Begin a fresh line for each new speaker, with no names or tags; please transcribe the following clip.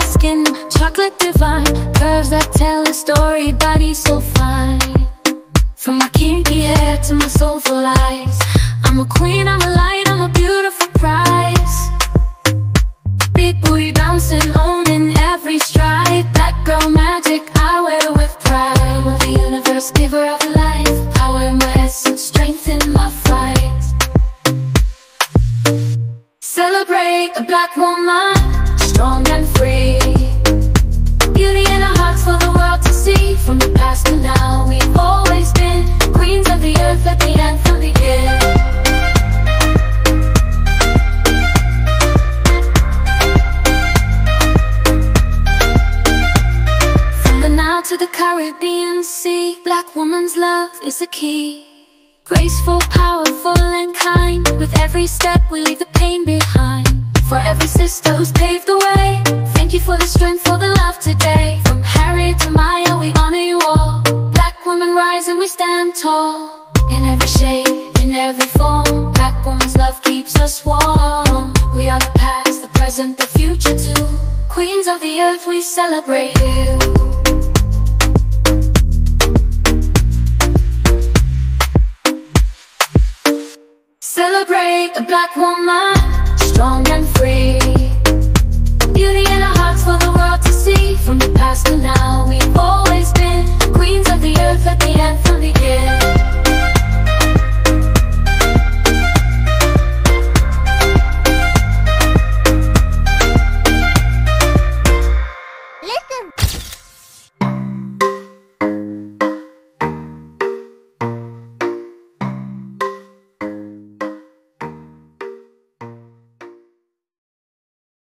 skin, chocolate divine. Curves that tell a story, body so fine. From my kinky hair to my soulful eyes. I'm a queen, I'm a light, I'm a beautiful prize. Big booty bouncing, owning every stride. That girl magic, I wear with pride. The universe, giver of life? Power my essence, strength in my fight Celebrate a black woman, Caribbean Sea. Black woman's love is the key. Graceful, powerful and kind. With every step we leave the pain behind. For every sister who's paved the way. Thank you for the strength, for the love today. From Harriet to Maya, we honor you all. Black women rise and we stand tall. In every shade, in every form Black woman's love keeps us warm. We are the past, the present, the future too. Queens of the earth, we celebrate you Celebrate a black woman,